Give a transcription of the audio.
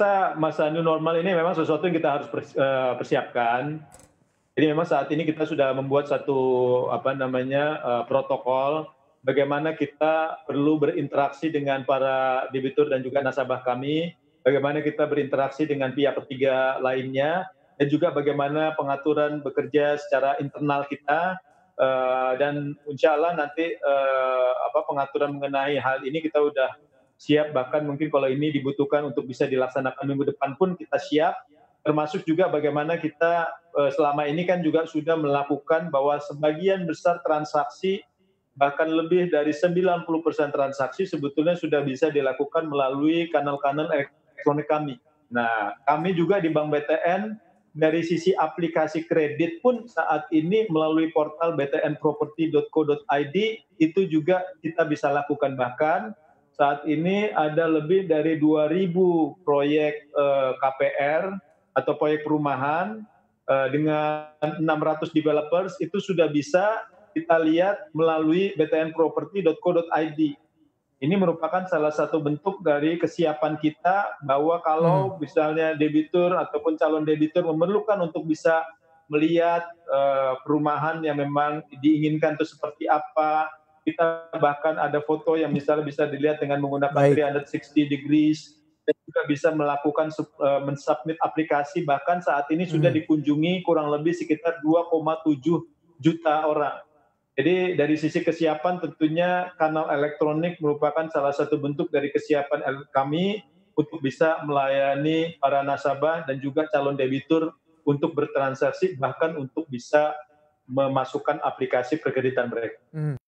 rasa masa new normal ini memang sesuatu yang kita harus eh, persiapkan. Jadi memang saat ini kita sudah membuat satu apa namanya uh, protokol bagaimana kita perlu berinteraksi dengan para debitur dan juga nasabah kami, bagaimana kita berinteraksi dengan pihak ketiga lainnya, dan juga bagaimana pengaturan bekerja secara internal kita uh, dan insya Allah nanti apa pengaturan mengenai hal ini kita sudah siap. Bahkan mungkin kalau ini dibutuhkan untuk bisa dilaksanakan minggu depan pun kita siap. Termasuk juga bagaimana kita uh, selama ini kan juga sudah melakukan bahwa sebagian besar transaksi bahkan lebih dari 90% transaksi sebetulnya sudah bisa dilakukan melalui kanal-kanal elektronik kami. Nah, kami juga di Bank BTN dari sisi aplikasi kredit pun saat ini melalui portal btnproperty.co.id itu juga kita bisa lakukan. Bahkan saat ini ada lebih dari 2000 proyek eh, KPR atau proyek perumahan eh, dengan 600 developers itu sudah bisa kita lihat melalui btnproperty.co.id ini merupakan salah satu bentuk dari kesiapan kita bahwa kalau hmm. misalnya debitur ataupun calon debitur memerlukan untuk bisa melihat uh, perumahan yang memang diinginkan itu seperti apa kita bahkan ada foto yang misalnya bisa dilihat dengan menggunakan Baik. 360 degrees dan juga bisa melakukan uh, mensubmit aplikasi bahkan saat ini hmm. sudah dikunjungi kurang lebih sekitar 2,7 juta orang jadi dari sisi kesiapan tentunya kanal elektronik merupakan salah satu bentuk dari kesiapan kami untuk bisa melayani para nasabah dan juga calon debitur untuk bertransaksi bahkan untuk bisa memasukkan aplikasi perkreditan mereka. Hmm.